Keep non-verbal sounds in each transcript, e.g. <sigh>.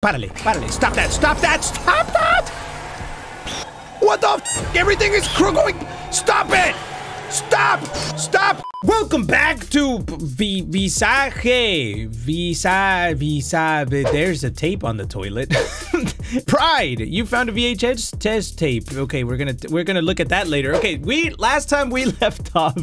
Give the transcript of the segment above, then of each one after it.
Párale, párale. Stop that, stop that, stop that! What the f Everything is going. Stop it! Stop! Stop! Welcome back to V Visage. Visa Visa. There's a tape on the toilet. <laughs> Pride. You found a VHS test tape. Okay, we're gonna we're gonna look at that later. Okay, we last time we <laughs> left off,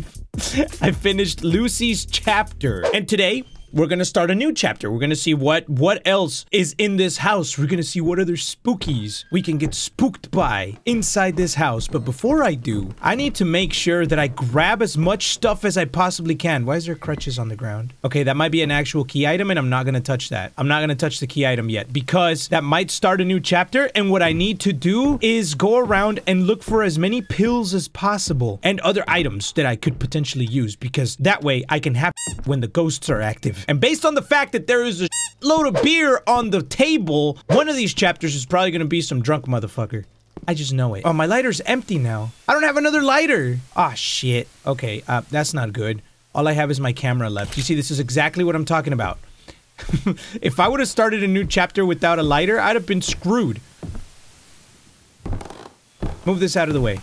I finished Lucy's chapter, and today we're gonna start a new chapter. We're gonna see what what else is in this house. We're gonna see what other spookies we can get spooked by inside this house. But before I do, I need to make sure that I grab as much stuff as I possibly can. Why is there crutches on the ground? Okay, that might be an actual key item, and I'm not gonna touch that. I'm not gonna touch the key item yet because that might start a new chapter. And what I need to do is go around and look for as many pills as possible and other items that I could potentially use because that way I can have when the ghosts are active. And based on the fact that there is a load of beer on the table, one of these chapters is probably gonna be some drunk motherfucker. I just know it. Oh, my lighter's empty now. I don't have another lighter. Ah, oh, shit. Okay, uh, that's not good. All I have is my camera left. You see, this is exactly what I'm talking about. <laughs> if I would have started a new chapter without a lighter, I'd have been screwed. Move this out of the way.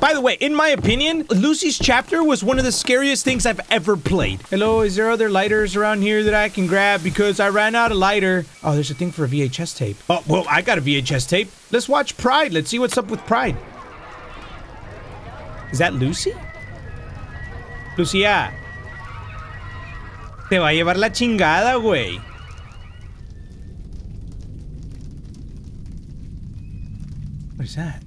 By the way, in my opinion, Lucy's chapter was one of the scariest things I've ever played. Hello, is there other lighters around here that I can grab? Because I ran out of lighter. Oh, there's a thing for a VHS tape. Oh, well, I got a VHS tape. Let's watch Pride. Let's see what's up with Pride. Is that Lucy? Lucia. Te va a llevar la chingada, güey. What is that?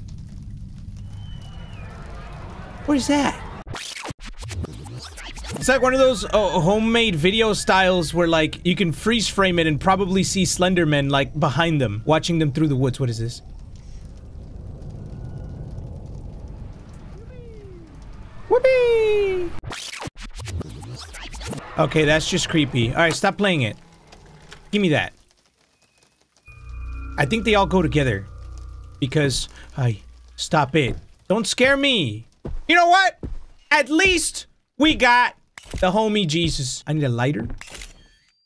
What is that? It's like one of those uh, homemade video styles where like you can freeze frame it and probably see Slenderman like behind them, watching them through the woods. What is this? Whoopee! Okay, that's just creepy. Alright, stop playing it. Give me that. I think they all go together. Because, I stop it. Don't scare me. You know what? At least we got the homie Jesus. I need a lighter.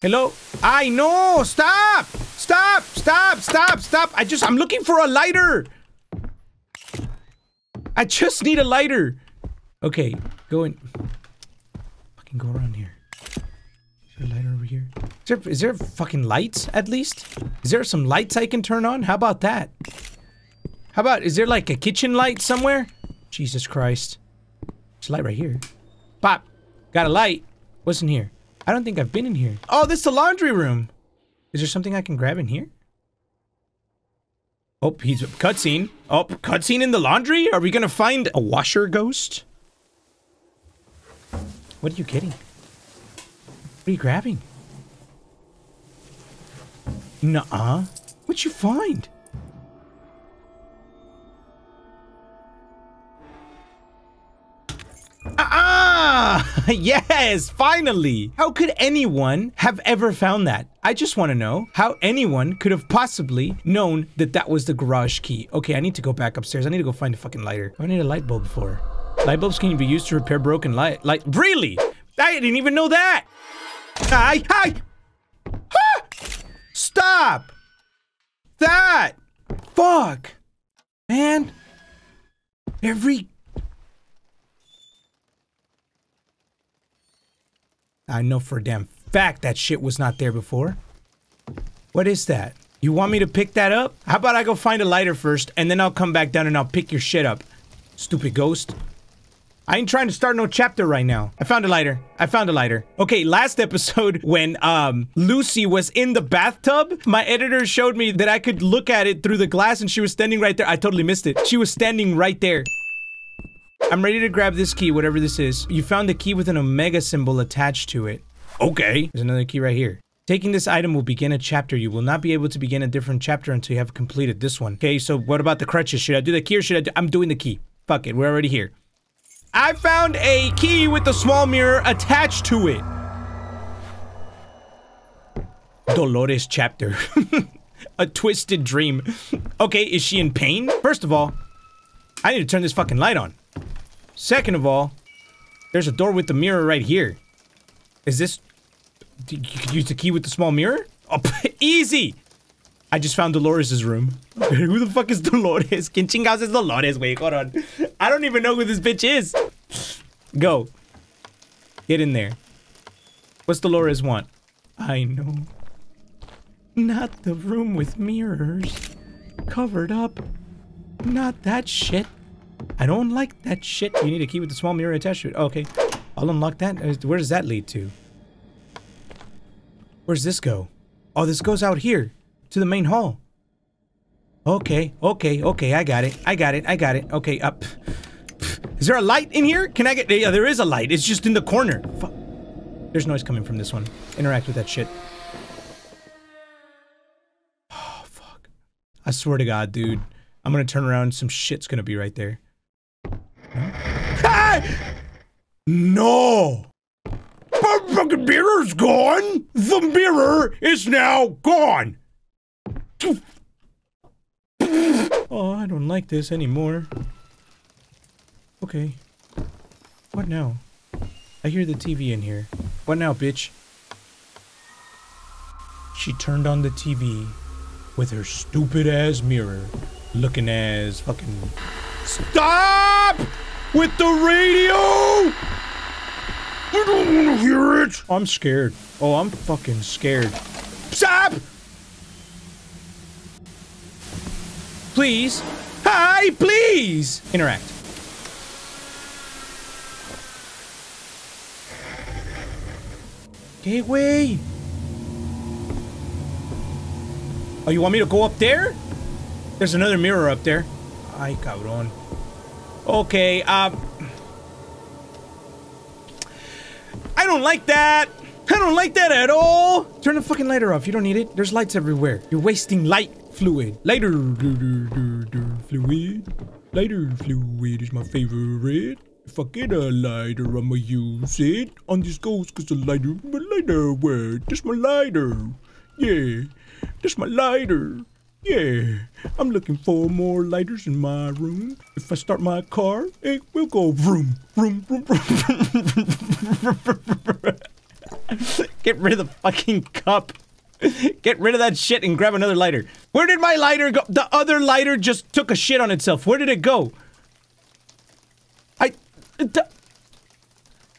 Hello? I know! Stop! Stop! Stop! Stop! Stop! I just- I'm looking for a lighter! I just need a lighter! Okay, go in. Fucking go around here. Is there a lighter over here? Is there, is there fucking lights, at least? Is there some lights I can turn on? How about that? How about, is there like a kitchen light somewhere? Jesus Christ. There's a light right here. Pop! Got a light. What's in here? I don't think I've been in here. Oh, this is the laundry room. Is there something I can grab in here? Oh, he's a cutscene. Oh, cutscene in the laundry? Are we gonna find a washer ghost? What are you getting? What are you grabbing? Nuh-uh. What'd you find? Ah! <laughs> yes! Finally! How could anyone have ever found that? I just want to know how anyone could have possibly known that that was the garage key. Okay, I need to go back upstairs. I need to go find a fucking lighter. I need a light bulb for. Light bulbs can be used to repair broken light. Light. Really? I didn't even know that! Hi! Hi! Ah! Stop! That! Fuck! Man! Every I know for a damn fact that shit was not there before. What is that? You want me to pick that up? How about I go find a lighter first, and then I'll come back down and I'll pick your shit up. Stupid ghost. I ain't trying to start no chapter right now. I found a lighter. I found a lighter. Okay, last episode <laughs> when um Lucy was in the bathtub, my editor showed me that I could look at it through the glass and she was standing right there. I totally missed it. She was standing right there. I'm ready to grab this key, whatever this is. You found the key with an omega symbol attached to it. Okay. There's another key right here. Taking this item will begin a chapter. You will not be able to begin a different chapter until you have completed this one. Okay, so what about the crutches? Should I do the key or should I do- I'm doing the key. Fuck it, we're already here. I found a key with a small mirror attached to it. Dolores chapter. <laughs> a twisted dream. okay, is she in pain? First of all, I need to turn this fucking light on. Second of all, There's a door with the mirror right here. Is this... You could use the key with the small mirror? Oh, <laughs> easy! I just found Dolores' room. <laughs> who the fuck is Dolores? Quien chingados is Dolores, wait, hold on. I don't even know who this bitch is. Go. Get in there. What's Dolores want? I know. Not the room with mirrors. Covered up. Not that shit. I don't like that shit. You need a key with the small mirror attached to it. okay. I'll unlock that. Uh, where does that lead to? Where's this go? Oh, this goes out here. To the main hall. Okay, okay, okay. I got it. I got it. I got it. Okay, up. Is there a light in here? Can I get... Yeah, there is a light. It's just in the corner. Fuck. There's noise coming from this one. Interact with that shit. <sighs> Oh, fuck. I swear to God, dude. I'm gonna turn around some shit's gonna be right there. No? No! The fucking mirror's gone! The mirror is now gone! Oh, I don't like this anymore. Okay. What now? I hear the TV in here. What now, bitch? She turned on the TV with her stupid ass mirror looking as fucking. Stop with the radio! I don't want to hear it. I'm scared. Oh, I'm fucking scared. Stop! Please. Hi, please! Interact. Gateway! Oh, you want me to go up there? There's another mirror up there. Ay, cabrón. Okay, um... I don't like that! I don't like that at all! Turn the fucking lighter off. You don't need it. There's lights everywhere. You're wasting light fluid. Lighter fluid. Lighter fluid is my favorite. If I get a lighter, I'ma use it on this ghost cause a lighter, my lighter word. This my lighter. Yeah, this my lighter. Yeah, I'm looking for more lighters in my room. If I start my car, it will go vroom, vroom, vroom, vroom. Get rid of the fucking cup. Get rid of that shit and grab another lighter. Where did my lighter go? The other lighter just took a shit on itself. Where did it go? I...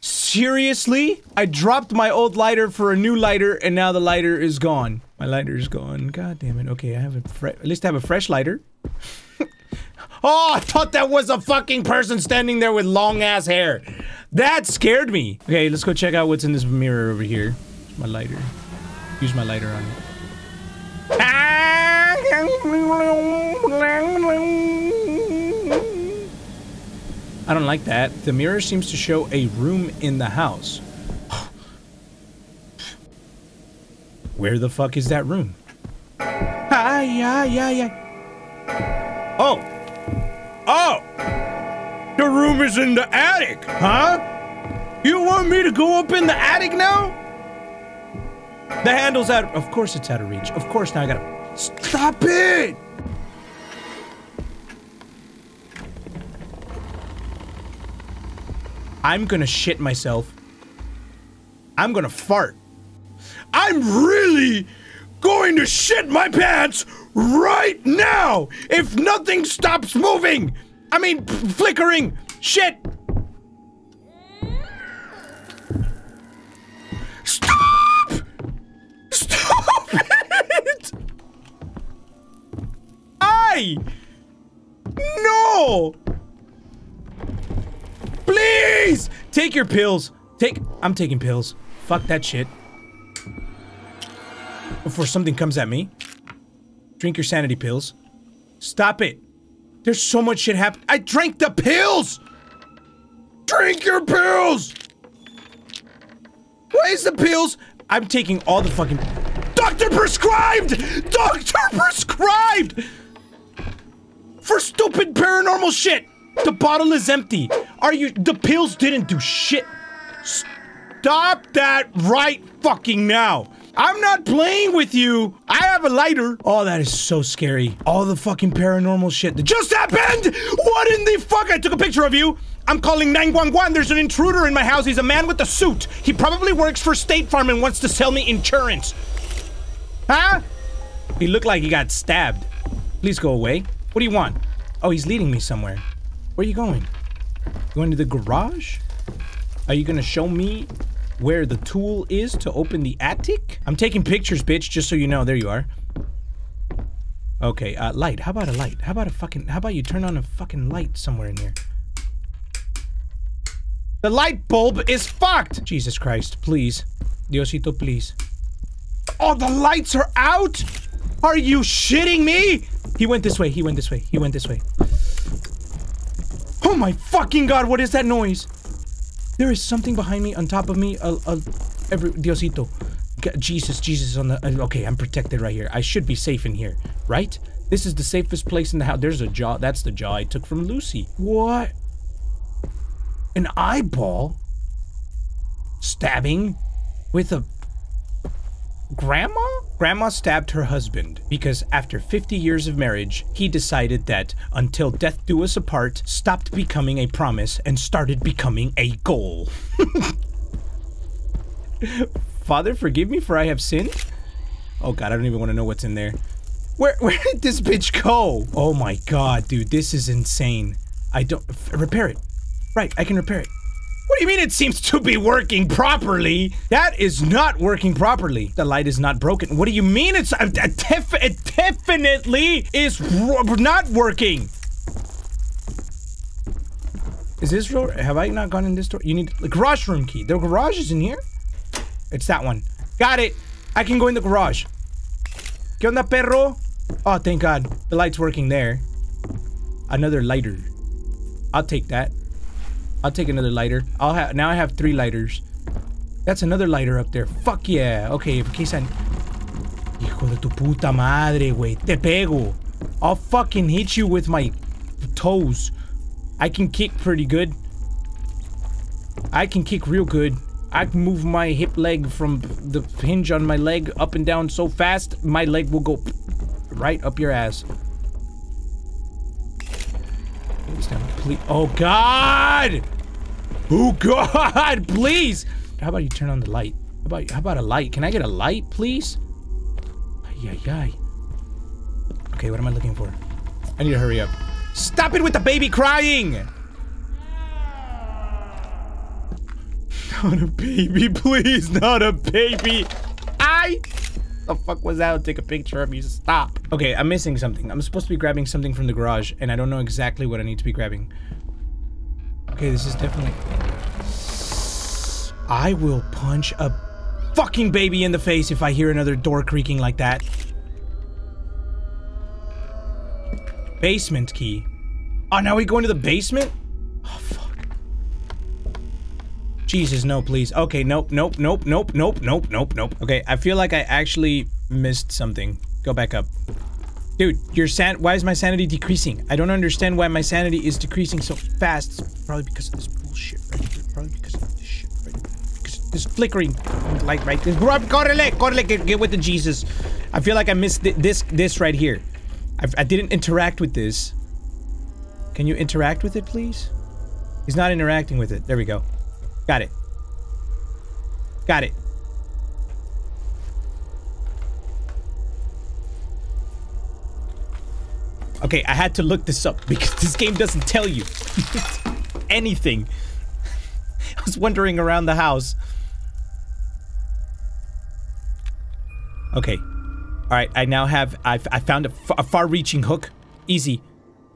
Seriously? I dropped my old lighter for a new lighter and now the lighter is gone. My lighter's gone. God damn it. Okay, I have a at least I have a fresh lighter. <laughs> oh, I thought that was a fucking person standing there with long ass hair. That scared me. Okay, let's go check out what's in this mirror over here. My lighter. Use my lighter on it. I don't like that. The mirror seems to show a room in the house. Where the fuck is that room? Hi, yeah, yeah, yeah. Oh. Oh! The room is in the attic, huh? You want me to go up in the attic now? The handle's out. Of course it's out of reach. Of course now I gotta. Stop it! I'm gonna shit myself. I'm gonna fart. I'm really going to shit my pants right now if nothing stops moving. I mean, flickering. Shit. Stop! Stop <laughs> it! I. No! Please! Take your pills. Take- I'm taking pills. Fuck that shit before something comes at me. Drink your sanity pills. Stop it. There's so much shit happening. I drank the pills! Drink your pills! Why is the pills? I'm taking all the fucking- Doctor prescribed! Doctor prescribed! For stupid paranormal shit! The bottle is empty. Are you- the pills didn't do shit. Stop that right fucking now. I'm not playing with you. I have a lighter. Oh, that is so scary. All the fucking paranormal shit that just happened. What in the fuck? I took a picture of you. I'm calling 911. There's an intruder in my house. He's a man with a suit. He probably works for State Farm and wants to sell me insurance. Huh? He looked like he got stabbed. Please go away. What do you want? Oh, he's leading me somewhere. Where are you going? Going to the garage? Are you gonna show me where the tool is to open the attic? I'm taking pictures, bitch, just so you know. There you are. Okay, uh, light. How about a light? How about a fucking... How about you turn on a fucking light somewhere in here? The light bulb is fucked! Jesus Christ, please. Diosito, please. Oh, the lights are out? Are you shitting me? He went this way, he went this way, he went this way. Oh my fucking god, what is that noise? There is something behind me, on top of me, uh, uh, every, Diosito. Jesus, Jesus on the, okay, I'm protected right here. I should be safe in here, right? This is the safest place in the house. There's a jaw, that's the jaw I took from Lucy. What? An eyeball? Stabbing? With a grandma? Grandma stabbed her husband because after 50 years of marriage, he decided that until death do us apart stopped becoming a promise and started becoming a goal. <laughs> Father, forgive me for I have sinned? Oh god, I don't even want to know what's in there. Where where did this bitch go? Oh my god, dude, this is insane. I don't repair it. Right, I can repair it. What do you mean it seems to be working properly? That is not working properly. The light is not broken. What do you mean it's uh, def it definitely is not working? Is this door? Have I not gone in this door? You need the garage room key. The garage is in here? It's that one. Got it. I can go in the garage. ¿Qué onda, perro? Oh, thank God. The light's working there. Another lighter. I'll take that. I'll take another lighter. I'll have now I have three lighters. That's another lighter up there. Fuck yeah. Okay, in case I Hijo de tu puta madre, güey. Te pego. I'll fucking hit you with my toes. I can kick pretty good. I can kick real good. I can move my hip leg from the hinge on my leg up and down so fast, my leg will go right up your ass. Oh, God! Oh, God! <laughs> Please! How about you turn on the light? How about, how about a light? Can I get a light, please? Ay, ay, ay. Okay, what am I looking for? I need to hurry up. Stop it with the baby crying! <laughs> Not a baby, please, not a baby. I the fuck was that? I'll take a picture of you. Stop. Okay, I'm missing something. I'm supposed to be grabbing something from the garage, and I don't know exactly what I need to be grabbing. Okay, this is definitely... I will punch a fucking baby in the face if I hear another door creaking like that. Basement key. Oh, now we go into the basement? Oh, fuck. Jesus, no, please. Okay, nope, nope, nope, nope, nope, nope, nope, nope. Okay, I feel like I actually missed something. Go back up. Dude, your san- why is my sanity decreasing? I don't understand why my sanity is decreasing so fast. It's probably because of this bullshit right here. Probably because of this shit right here. Because this flickering light right there. Correle, correle, get, get with the Jesus. I feel like I missed th this this right here. I, I didn't interact with this. Can you interact with it, please? He's not interacting with it. There we go. Got it. Got it. Okay, I had to look this up because this game doesn't tell you <laughs> anything. I was wandering around the house. Okay. Alright, I now have- I've, I found a, a far-reaching hook. Easy.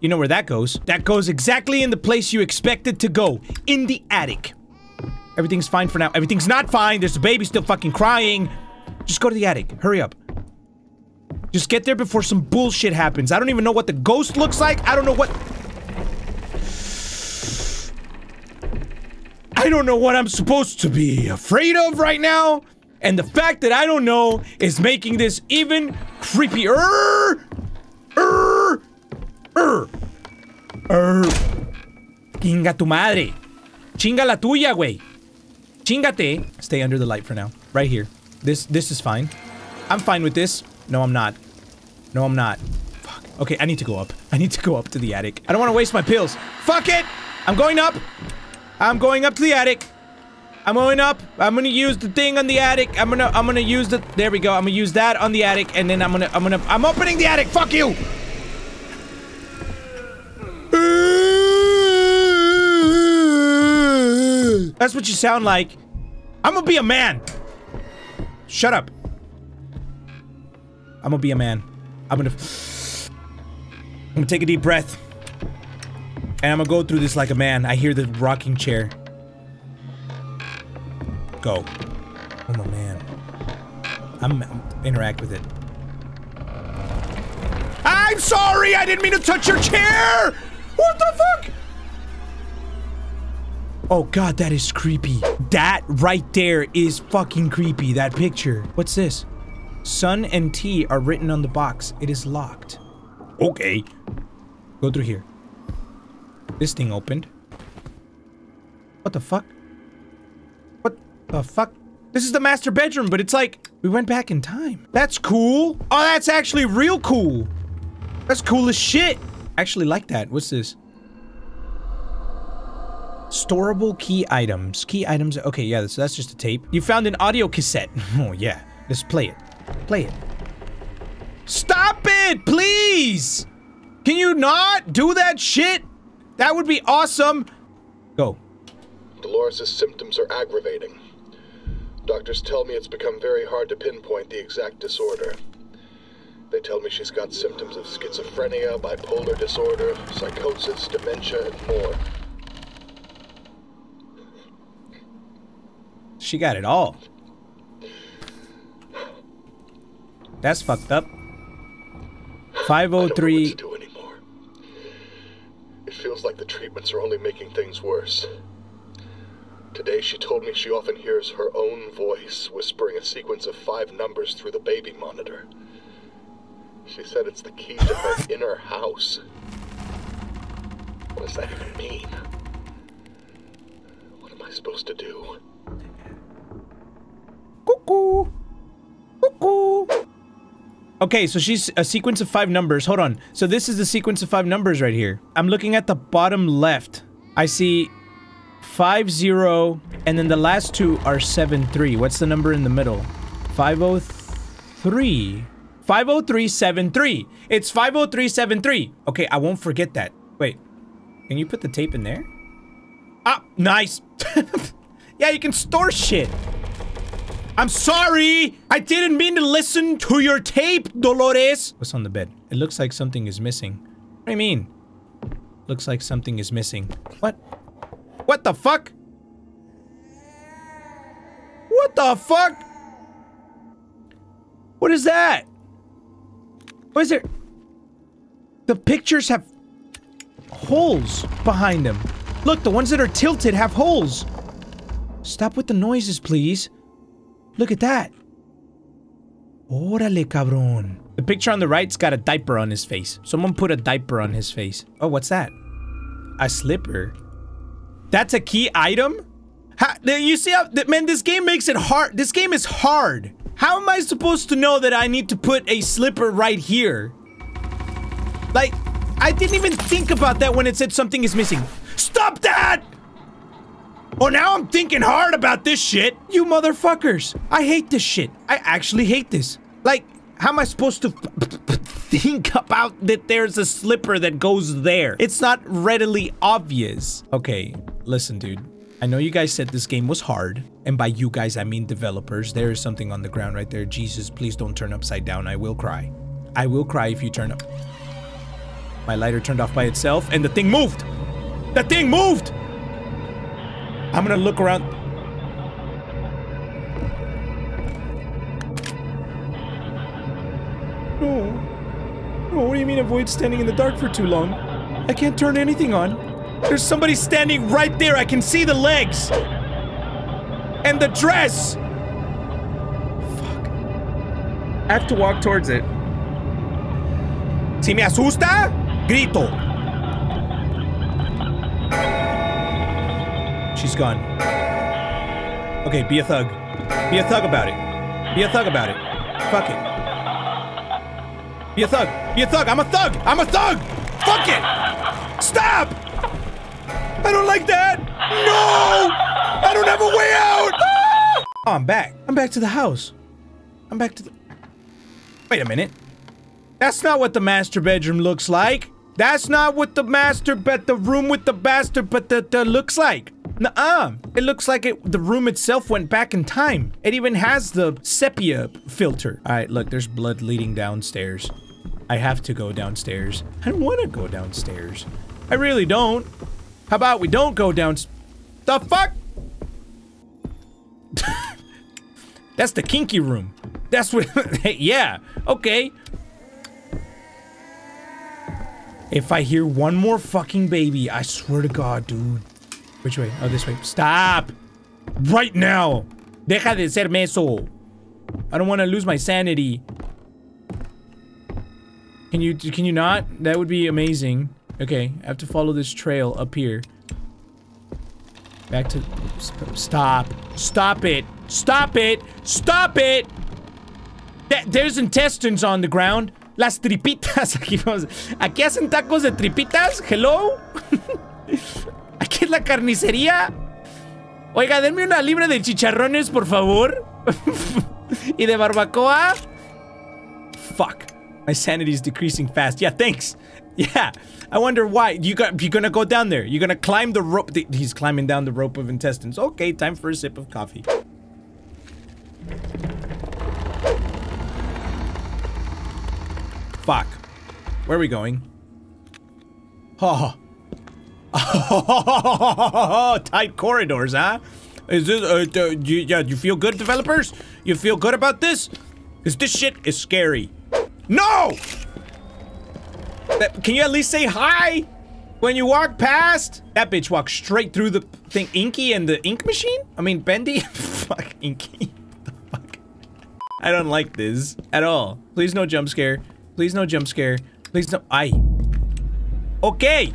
You know where that goes. That goes exactly in the place you expected to go. In the attic. Everything's fine for now. Everything's not fine. There's a baby still fucking crying. Just go to the attic. Hurry up. Just get there before some bullshit happens. I don't even know what the ghost looks like. I don't know what... I don't know what I'm supposed to be afraid of right now. And the fact that I don't know is making this even creepier. Er, er, er. Chinga tu madre. Chinga la tuya, güey. Chingate. Stay under the light for now. Right here. This this is fine. I'm fine with this. No, I'm not. No, I'm not. Fuck. Okay, I need to go up. I need to go up to the attic. I don't want to waste my pills. Fuck it! I'm going up. I'm going up to the attic. I'm going up. I'm gonna use the thing on the attic. I'm gonna I'm gonna use the there we go. I'm gonna use that on the attic and then I'm gonna I'm gonna I'm opening the attic. Fuck you! That's what you sound like. I'm gonna be a man. Shut up. I'm gonna be a man. I'm gonna I'm gonna take a deep breath. And I'm gonna go through this like a man. I hear the rocking chair. Go. I'm a man. I'm, I'm interact with it. I'm sorry! I didn't mean to touch your chair! What the fuck? Oh god, that is creepy. That right there is fucking creepy, that picture. What's this? Sun and T are written on the box. It is locked. Okay. Go through here. This thing opened. What the fuck? What the fuck? This is the master bedroom, but it's like we went back in time. That's cool. Oh, that's actually real cool. That's cool as shit. Actually like that. What's this? Storable key items. Key items. Okay, yeah, so that's just a tape. You found an audio cassette. <laughs> Oh, yeah. Let's play it. Play it. Stop it, please! Can you not do that shit? That would be awesome. Go. Dolores' symptoms are aggravating. Doctors tell me it's become very hard to pinpoint the exact disorder. They tell me she's got symptoms of schizophrenia, bipolar disorder, psychosis, dementia, and more. She got it all. That's fucked up. Oh I don't know what 503 to do. It feels like the treatments are only making things worse. Today she told me she often hears her own voice whispering a sequence of five numbers through the baby monitor. She said it's the key to her <laughs> inner house. What does that even mean? What am I supposed to do? Cuckoo. Cuckoo. Okay, so she's a sequence of five numbers. Hold on. So this is the sequence of five numbers right here. I'm looking at the bottom left. I see five zero, and then the last two are seven three. What's the number in the middle? Five oh three. 50373. It's 50373. Okay, I won't forget that. Wait. Can you put the tape in there? Ah, nice. <laughs> yeah, you can store shit. I'm sorry! I didn't mean to listen to your tape, Dolores! What's on the bed? It looks like something is missing. What do you mean? Looks like something is missing. What? What the fuck? What the fuck? What is that? What is there? The pictures have holes behind them. Look, the ones that are tilted have holes. Stop with the noises, please. Look at that. Órale, cabrón. The picture on the right's got a diaper on his face. Someone put a diaper on his face. Oh, what's that? A slipper. That's a key item? How, you see how, man, this game makes it hard. This game is hard. How am I supposed to know that I need to put a slipper right here? Like, I didn't even think about that when it said something is missing. Stop that! Oh, now I'm thinking hard about this shit. You motherfuckers. I hate this shit. I actually hate this. Like, how am I supposed to <laughs> think about that there's a slipper that goes there? It's not readily obvious. Okay, listen, dude. I know you guys said this game was hard, and by you guys, I mean developers. There is something on the ground right there. Jesus, please don't turn upside down. I will cry. I will cry if you turn up. My lighter turned off by itself, and the thing moved! The thing moved! I'm gonna look around. No. No, what do you mean avoid standing in the dark for too long? I can't turn anything on. There's somebody standing right there. I can see the legs. And the dress. Fuck. I have to walk towards it. Si me asusta, grito. She's gone. Okay, be a thug. Be a thug about it. Be a thug about it. Fuck it. Be a thug. Be a thug. I'm a thug. I'm a thug. Fuck it. Stop. I don't like that! No! I don't have a way out! Oh, I'm back. I'm back to the house. I'm back to the... Wait a minute. That's not what the master bedroom looks like. That's not what the master bed, the room with the bastard, but the, the looks like. Nuh-uh. It looks like it, the room itself went back in time. It even has the sepia filter. All right, look, there's blood leading downstairs. I have to go downstairs. I don't want to go downstairs. I really don't. How about we don't go down... The fuck? <laughs> That's the kinky room. That's what... <laughs> yeah, okay. If I hear one more fucking baby, I swear to God, dude. Which way? Oh, this way. Stop! Right now! Deja de ser meso. I don't want to lose my sanity. Can you, can you not? That would be amazing. Okay, I have to follow this trail up here. Back to... Stop. Stop it. Stop it. Stop it! There's intestines on the ground. Las tripitas. <laughs> Aquí. Aquí hacen tacos de tripitas. Hello. <laughs> <laughs> Aquí es la carnicería. Oiga, denme una libre de chicharrones, por favor. <laughs> y de barbacoa. Fuck. My sanity is decreasing fast. Yeah, thanks. Yeah. I wonder why. You got you're gonna go down there. You're gonna climb the rope. He's climbing down the rope of intestines. Okay, time for a sip of coffee. Fuck. Where are we going? Oh. Oh, <laughs> tight corridors, huh? Is this, uh, uh, you, yeah, you feel good, developers? You feel good about this? Because this shit is scary. No! That, can you at least say hi? When you walk past? That bitch walked straight through the thing. Inky and the ink machine? I mean, Bendy? <laughs> Fuck, Inky. <laughs> The fuck? I don't like this at all. Please no jump scare. Please no jump scare. Please no- I. Okay.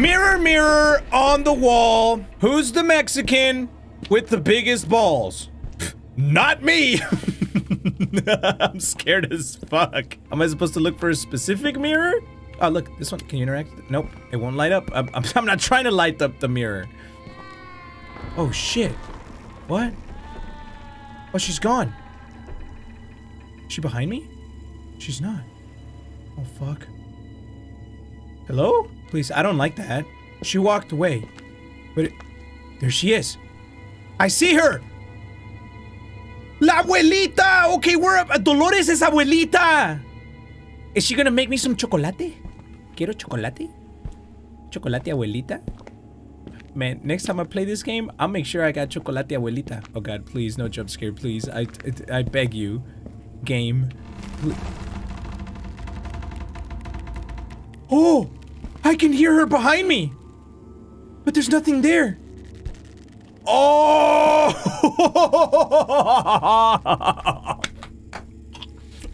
Mirror, mirror on the wall. Who's the Mexican with the biggest balls? Not me. <laughs> I'm scared as fuck. Am I supposed to look for a specific mirror? Oh, look, this one. Can you interact? Nope, it won't light up. I'm, I'm, <laughs> not trying to light up the mirror. Oh, shit. What? Oh, she's gone. Is she behind me? She's not. Oh, fuck. Hello? Please, I don't like that. She walked away. But it, there she is. I see her! La abuelita! Okay, we're up. Uh, Dolores is abuelita! Is she gonna make me some chocolate? Quiero chocolate? Chocolate abuelita? Man, next time I play this game, I'll make sure I got chocolate abuelita. Oh god, please, no jump scare, please. I, I, I beg you. Game. Oh! I can hear her behind me! But there's nothing there. Oh! <laughs>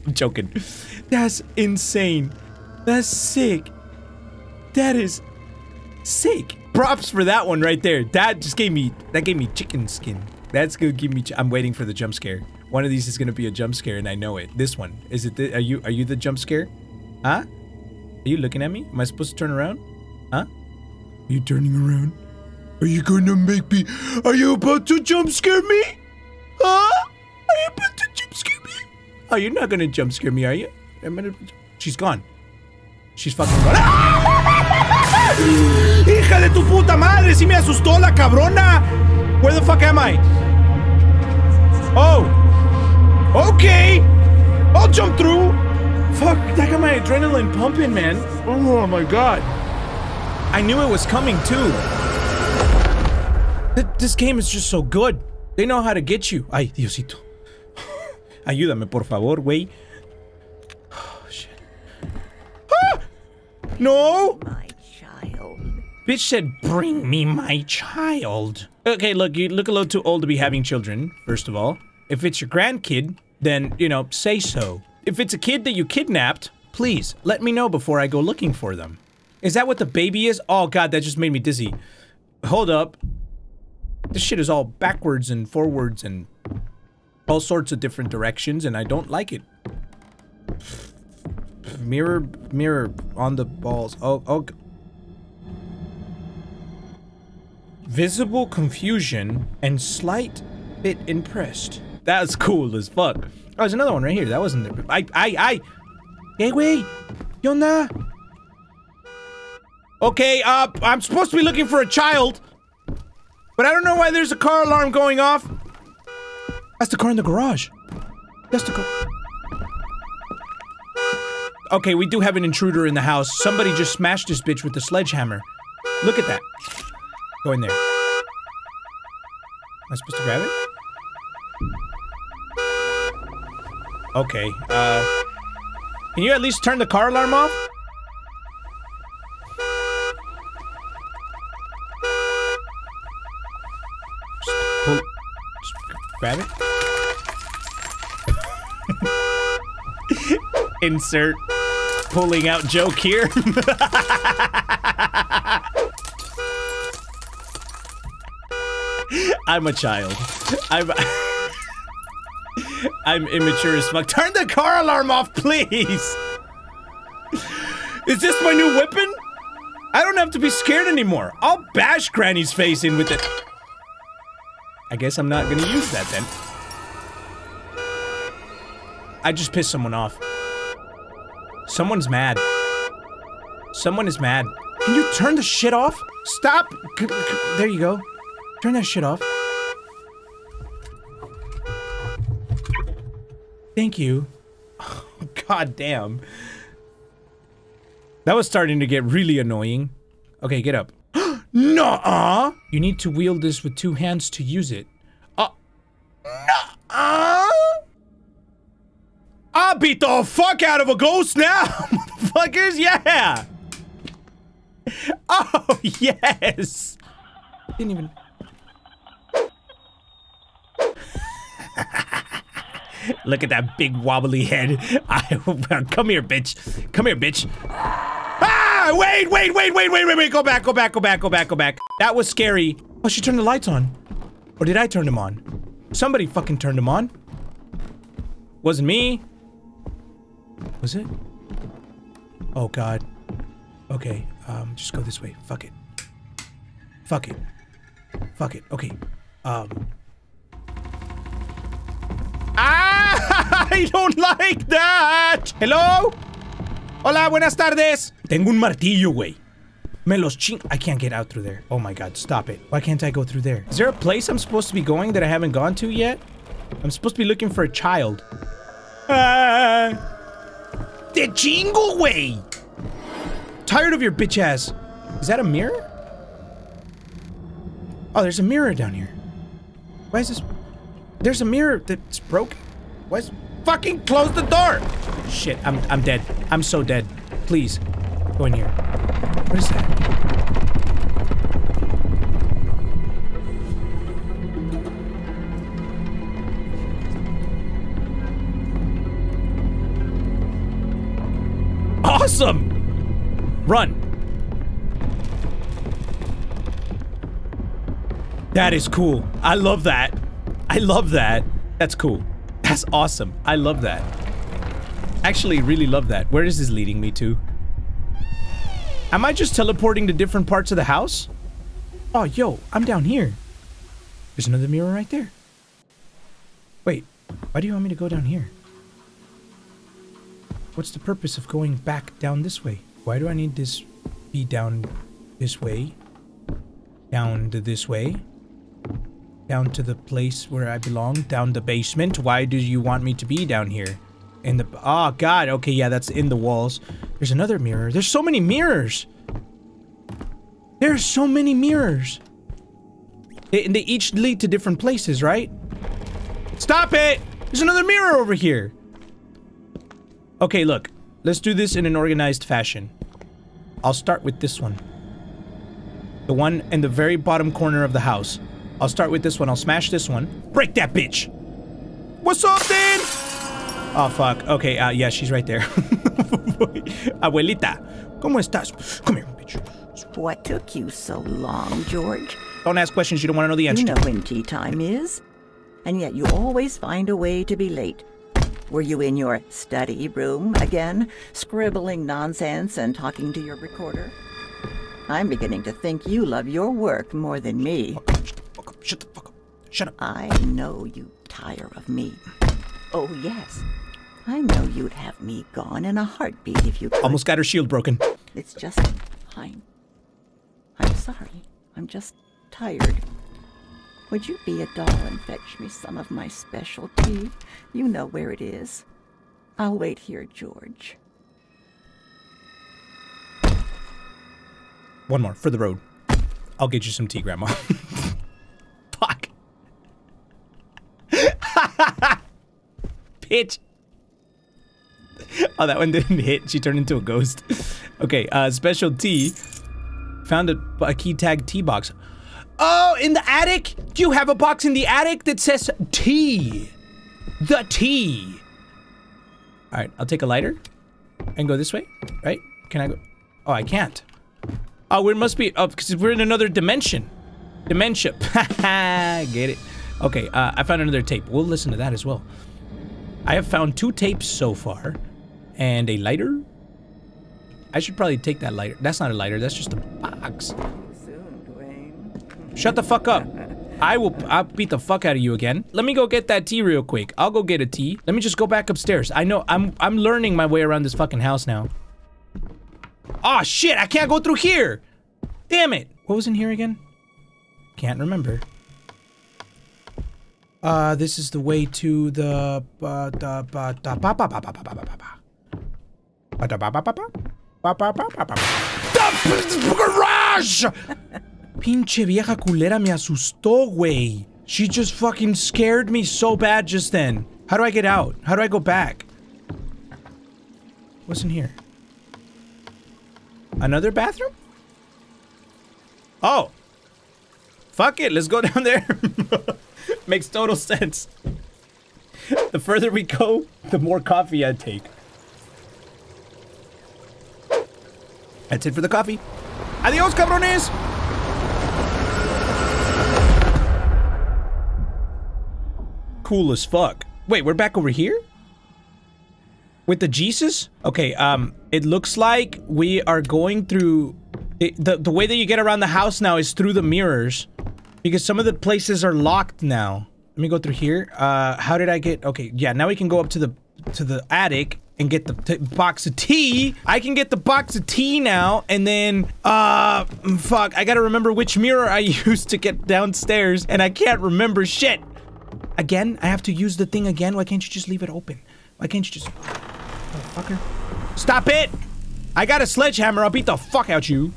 I'm joking. That's insane. That's sick. That is sick. Props for that one right there. That just gave me, that gave me chicken skin. That's gonna give me, I'm waiting for the jump scare. One of these is gonna be a jump scare and I know it. This one. Is it, the, are you, are you the jump scare? Huh? Are you looking at me? Am I supposed to turn around? Huh? Are you turning around? Are you gonna make me? Are you about to jump scare me? Huh? Are you about to jump scare me? Oh, you're not gonna jump scare me, are you? I'm gonna. She's gone. She's fucking gone. <laughs> ¡Hija de tu puta madre! ¡Sí me asustó la cabrona! Where the fuck am I? Oh. Okay. I'll jump through. Fuck, that got my adrenaline pumping, man. Oh my god. I knew it was coming too. This game is just so good. They know how to get you. Ay, Diosito. <laughs> Ayúdame, por favor, güey. Oh, <sighs> shit. Ah! <gasps> No! My child. Bitch said, bring me my child. Okay, look, you look a little too old to be having children, first of all. If it's your grandkid, then, you know, say so. If it's a kid that you kidnapped, please, let me know before I go looking for them. Is that what the baby is? Oh god, that just made me dizzy. Hold up. This shit is all backwards and forwards and all sorts of different directions, and I don't like it. Mirror, mirror on the balls. Oh, oh. visible confusion and slight bit impressed. That's cool as fuck. Oh, there's another one right here. That wasn't there. I, I, I. Hey, wait. Yona. Okay, uh, I'm supposed to be looking for a child. But I don't know why there's a car alarm going off. That's the car in the garage. That's the car. Okay, we do have an intruder in the house. Somebody just smashed this bitch with the sledgehammer. Look at that. Go in there. Am I supposed to grab it? Okay, uh... Can you at least turn the car alarm off? Just pull... Just grab it. <laughs> Insert pulling out joke here. <laughs> I'm a child. I'm... I'm immature as fuck. Turn the car alarm off, please! Is this my new weapon? I don't have to be scared anymore. I'll bash Granny's face in with it. I guess I'm not gonna use that then. I just pissed someone off. Someone's mad. Someone is mad. Can you turn the shit off? Stop! There you go. Turn that shit off. Thank you. <laughs> God damn. That was starting to get really annoying. Okay, get up. <gasps> Nuh-uh! You need to wield this with two hands to use it. Uh, Nuh-uh! I'll beat the fuck out of a ghost now, <laughs> motherfuckers, yeah! <laughs> Oh, yes! Didn't even... Look at that big wobbly head. I, <laughs> come here, bitch. Come here, bitch. Ah! Wait, wait, wait, wait, wait, wait, wait. Go back, go back, go back, go back, go back. That was scary. Oh, she turned the lights on. Or did I turn them on? Somebody fucking turned them on. Wasn't me. Was it? Oh, God. Okay, um, just go this way. Fuck it. Fuck it. Fuck it. Okay. Um, Ah, <laughs> I don't like that. Hello? Hola, buenas tardes. Tengo un martillo, güey. Me los ching- I can't get out through there. Oh my god, stop it. Why can't I go through there? Is there a place I'm supposed to be going that I haven't gone to yet? I'm supposed to be looking for a child. Ah. The jingle way. Tired of your bitch ass. Is that a mirror? Oh, there's a mirror down here. Why is this? There's a mirror that's broken. What's fucking close the door? Shit, I'm I'm dead. I'm so dead. Please, go in here. What is that? Awesome! Run. That is cool. I love that. I love that. That's cool. That's awesome. I love that. Actually, really love that. Where is this leading me to? Am I just teleporting to different parts of the house? Oh, yo, I'm down here. There's another mirror right there. Wait, why do you want me to go down here? What's the purpose of going back down this way? Why do I need this be down this way? Down to this way? Down to the place where I belong? Down the basement? Why do you want me to be down here? In the- Oh, God. Okay, yeah, that's in the walls. There's another mirror. There's so many mirrors! There's so many mirrors! They, and they each lead to different places, right? Stop it! There's another mirror over here! Okay, look. Let's do this in an organized fashion. I'll start with this one. The one in the very bottom corner of the house. I'll start with this one. I'll smash this one. Break that bitch! What's up, then? Oh, fuck. Okay, uh, yeah, she's right there. <laughs> Abuelita, ¿cómo estás? Come here, bitch. What took you so long, George? Don't ask questions you don't want to know the answer You know when tea time is. And yet you always find a way to be late. Were you in your study room again, scribbling nonsense and talking to your recorder? I'm beginning to think you love your work more than me. Shut the fuck up. Shut up. I know you tire of me. Oh, yes. I know you'd have me gone in a heartbeat if you could. Almost got her shield broken. It's just fine. I'm sorry. I'm just tired. Would you be a doll and fetch me some of my special tea? You know where it is. I'll wait here, George. One more for the road. I'll get you some tea, Grandma. <laughs> Fuck. Bitch. Oh, that one didn't hit. She turned into a ghost. Okay, uh, special tea. Found a, a key tag T box. Oh, in the attic? Do you have a box in the attic that says T. The T. All right, I'll take a lighter and go this way, right? Can I go? Oh, I can't. Oh, we must be up because we're in another dimension. Dementia. <laughs> Get it? Okay, uh, I found another tape. We'll listen to that as well. I have found two tapes so far, and a lighter. I should probably take that lighter. That's not a lighter. That's just a box. Shut the fuck up. I will. I'll beat the fuck out of you again. Let me go get that tea real quick. I'll go get a tea. Let me just go back upstairs. I know. I'm. I'm learning my way around this fucking house now. Oh shit! I can't go through here. Damn it! What was in here again? Can't remember. Uh, this is the way to the... ¡Garage! Pinche vieja culera me asustó, güey. She just fucking scared me so bad just then. How do I get out? How do I go back? What's in here? Another bathroom? Oh. Fuck it, let's go down there. <laughs> Makes total sense. The further we go, the more coffee I take. That's it for the coffee. Adios, cabrones! Cool as fuck. Wait, we're back over here? With the Jesus? Okay, um, it looks like we are going through... It, the, the way that you get around the house now is through the mirrors. Because some of the places are locked now. Let me go through here. Uh, how did I get... Okay, yeah, now we can go up to the to the attic and get the box of tea. I can get the box of tea now, and then, uh, fuck, I gotta remember which mirror I <laughs> used to get downstairs, and I can't remember shit. Again, I have to use the thing again. Why can't you just leave it open? Why can't you just... Motherfucker. Stop it! I got a sledgehammer. I'll beat the fuck out you.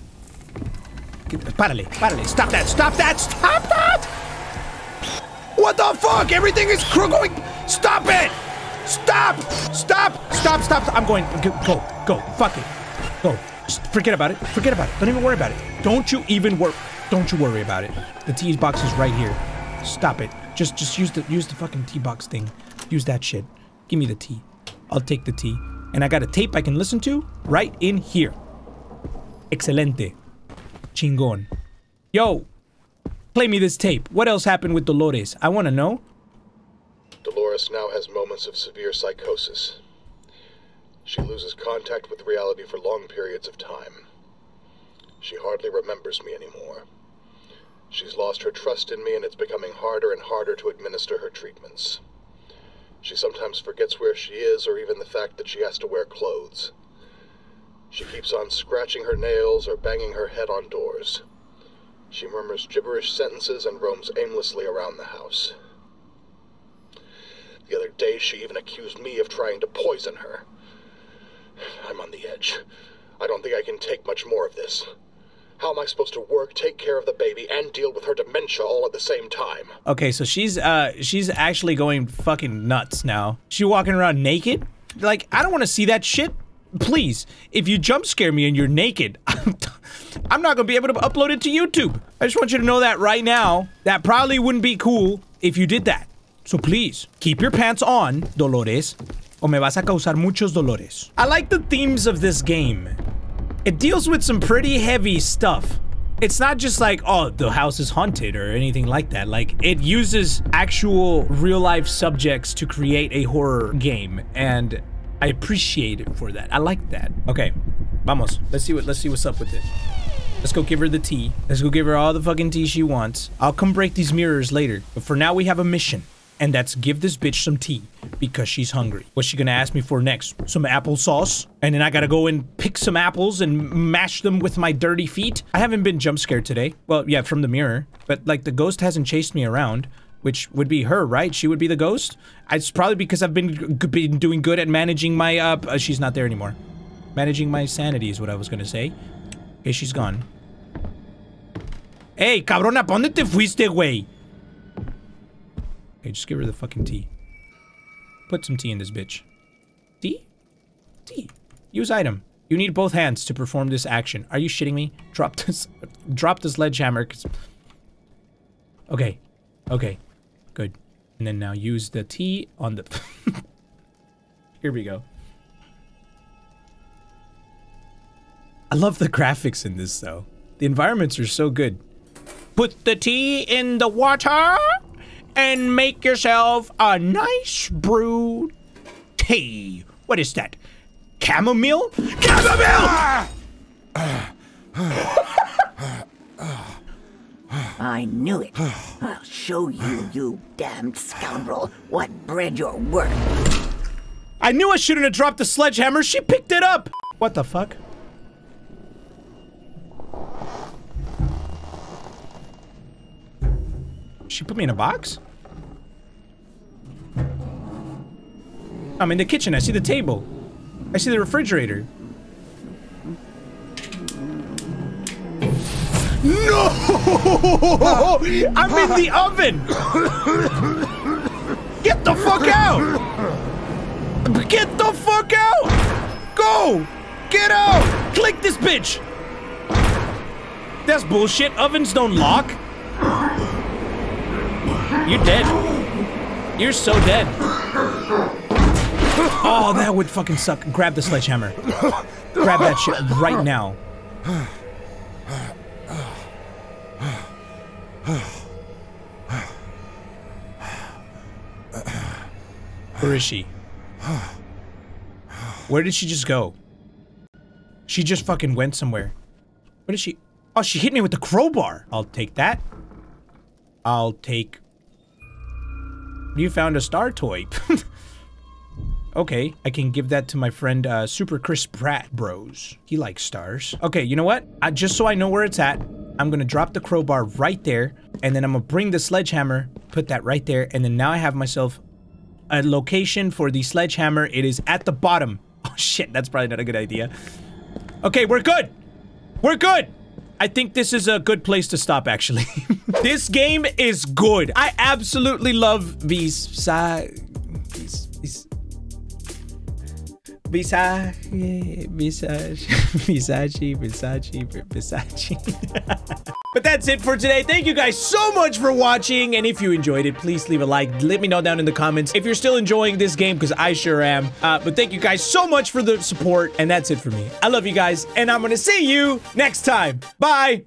Párale, párale. Stop that. Stop that. Stop that! What the fuck? Everything is going... Stop it! Stop! Stop! Stop, stop. I'm going. Go, go. Fuck it. Go. Just forget about it. Forget about it. Don't even worry about it. Don't you even worry. Don't you worry about it. The tea box is right here. Stop it. Just just use the use the fucking tea box thing. Use that shit. Give me the tea. I'll take the tea. And I got a tape I can listen to right in here. Excelente. Chingon. Yo, play me this tape. What else happened with Dolores? I want to know. Dolores now has moments of severe psychosis. She loses contact with reality for long periods of time. She hardly remembers me anymore. She's lost her trust in me, and it's becoming harder and harder to administer her treatments. She sometimes forgets where she is, or even the fact that she has to wear clothes. She keeps on scratching her nails or banging her head on doors. She murmurs gibberish sentences and roams aimlessly around the house. The other day, she even accused me of trying to poison her. I'm on the edge. I don't think I can take much more of this. How am I supposed to work, take care of the baby, and deal with her dementia all at the same time? Okay, so she's uh she's actually going fucking nuts now. She walking around naked? Like, I don't want to see that shit. Please, if you jump scare me and you're naked, <laughs> I'm not gonna be able to upload it to YouTube. I just want you to know that right now. That probably wouldn't be cool if you did that. So please, keep your pants on, Dolores, o me vas a causar muchos dolores. I like the themes of this game. It deals with some pretty heavy stuff. It's not just like, oh, the house is haunted or anything like that. Like, it uses actual real life subjects to create a horror game, and I appreciate it for that. I like that. Okay, vamos. Let's see what let's see what's up with this. Let's go give her the tea. Let's go give her all the fucking tea she wants. I'll come break these mirrors later. But for now, we have a mission. And that's give this bitch some tea. Because she's hungry. What's she gonna ask me for next? Some applesauce? And then I gotta go and pick some apples and mash them with my dirty feet? I haven't been jump scared today. Well, yeah, from the mirror. But, like, the ghost hasn't chased me around which would be her, right? She would be the ghost. It's probably because I've been been doing good at managing my uh, uh she's not there anymore. Managing my sanity is what I was gonna say. Okay, she's gone. Hey, cabrona, ¿pa dónde te fuiste, güey? Okay, just give her the fucking tea. Put some tea in this bitch. Tea? Tea. Use item. You need both hands to perform this action. Are you shitting me? Drop this. <laughs> Drop the sledgehammer. Okay. Okay. Good. And then now use the T on the... <laughs> Here we go. I love the graphics in this, though. The environments are so good. Put the tea in the water and make yourself a nice brewed tea. What is that? Chamomile? Chamomile! <laughs> <laughs> I knew it. I'll show you, you damned scoundrel, what bread you're worth. I knew I shouldn't have dropped the sledgehammer. She picked it up. What the fuck? She put me in a box? I'm in the kitchen. I see the table. I see the refrigerator. No! I'm in the oven! Get the fuck out! Get the fuck out! Go! Get out! Click this bitch! That's bullshit. Ovens don't lock. You're dead. You're so dead. Oh, that would fucking suck. Grab the sledgehammer. Grab that shit right now. Where is she? Where did she just go? She just fucking went somewhere. What is she? Oh, she hit me with the crowbar. I'll take that. I'll take... You found a star toy. <laughs> okay, I can give that to my friend uh, Super Chris Pratt Bros. He likes stars. Okay, you know what? I, just so I know where it's at, I'm gonna drop the crowbar right there, and then I'm gonna bring the sledgehammer, put that right there, and then now I have myself a location for the sledgehammer. It is at the bottom. <laughs> Oh shit, that's probably not a good idea. Okay, we're good. We're good. I think this is a good place to stop, actually. <laughs> this game is good. I absolutely love these... These... Visage, Visage, <laughs> Visage, Visage, Visage. <laughs> but that's it for today. Thank you guys so much for watching. And if you enjoyed it, please leave a like. Let me know down in the comments if you're still enjoying this game, because I sure am. Uh, but thank you guys so much for the support. And that's it for me. I love you guys, and I'm going to see you next time. Bye.